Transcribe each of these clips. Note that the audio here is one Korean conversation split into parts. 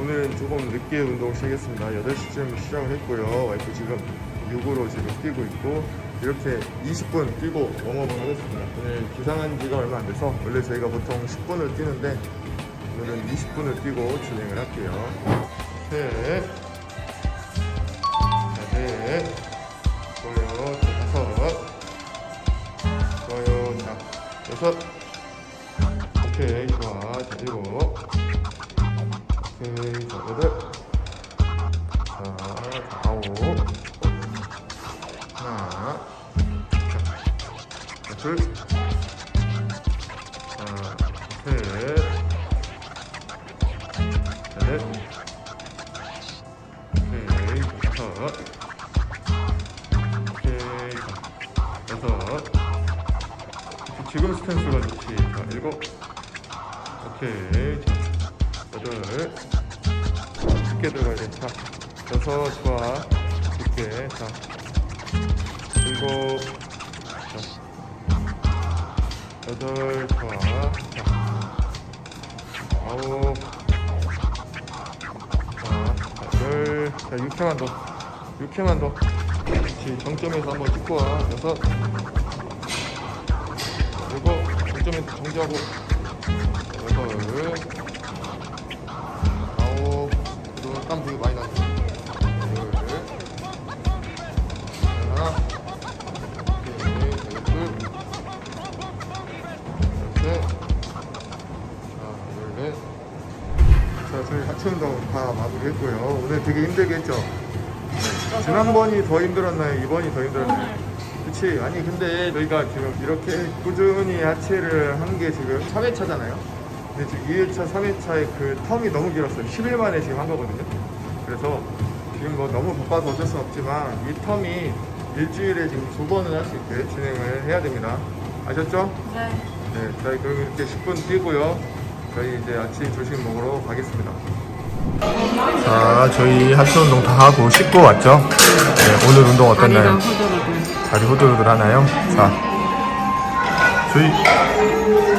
오늘은 조금 늦게 운동 시작했습니다. 8시쯤 시작을 했고요. 와이프 지금 6으로 지금 뛰고 있고 이렇게 20분 뛰고 웜업을 하겠습니다. 오늘 기상한 지가 얼마 안 돼서 원래 저희가 보통 10분을 뛰는데 오늘은 20분을 뛰고 진행을 할게요. 셋, 자, 넷, 좋아요, 자, 다섯, 좋아요, 자, 여섯, 오케이, 좋아, 자, 일곱, 오케이, 자, 여덟, 자, 자, 아홉, 하나, 자, 둘, 자, 셋, 자, 넷, 오케이, 다섯, 오케이, 자, 여섯, 지금 스탠스가 좋지. 자, 일곱, 오케이, 자, 여덟, 깊게 들어가야 돼. 자, 여섯, 좋아, 깊게, 자, 일곱, 자, 여덟, 좋아, 자, 아홉, 자, 자, 열, 자, 6회만 더, 6회만 더. 그렇지, 정점에서 한번 찍고 와. 여섯, 일곱, 정점에서 정지하고. 오늘 되게 힘들게 했죠? 네. 지난번이 더 힘들었나요? 이번이 더 힘들었나요? 그치. 아니, 근데 저희가 지금 이렇게 꾸준히 하체를 한 게 지금 3회차잖아요? 근데 지금 2회차, 3회차의 그 텀이 너무 길었어요. 10일 만에 지금 한 거거든요. 그래서 지금 뭐 너무 바빠서 어쩔 수 없지만 이 텀이 일주일에 지금 두 번은 할 수 있게 진행을 해야 됩니다. 아셨죠? 네. 네, 저희 그럼 이렇게 10분 뛰고요. 저희 이제 아침 조식 먹으러 가겠습니다. 자, 저희 하체 운동 다 하고 씻고 왔죠? 네, 오늘 운동 후들후들. 다리 후들후들 하나요? 자, 저희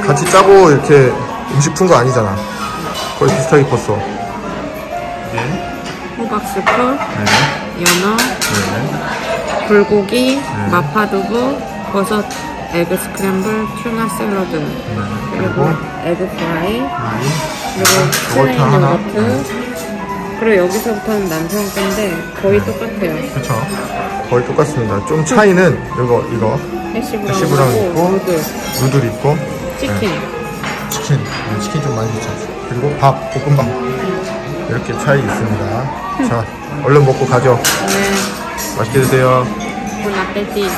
같이 짜고 이렇게 음식 푼 거 아니잖아. 거의 비슷하게 컸어. 네, 호박 스프, 네, 연어, 네. 불고기, 마파두부, 버섯, egg scramble, tuna 샐러드, 그리고 egg 프라이, 그리고 plain 요거트 하나. 요거트. 그리고 여기서부터는 남성 건데 거의 똑같아요. 그쵸. 거의 똑같습니다. 좀 차이는 이거, 이거. hash brown 있고, noodle, 있고, 치킨. 치킨. 음, 치킨 좀 많이 주죠. 그리고 밥, 볶음밥. 이렇게 차이 있습니다. 자, 얼른 먹고 가죠. 네. 맛있게 드세요. 본 아페티.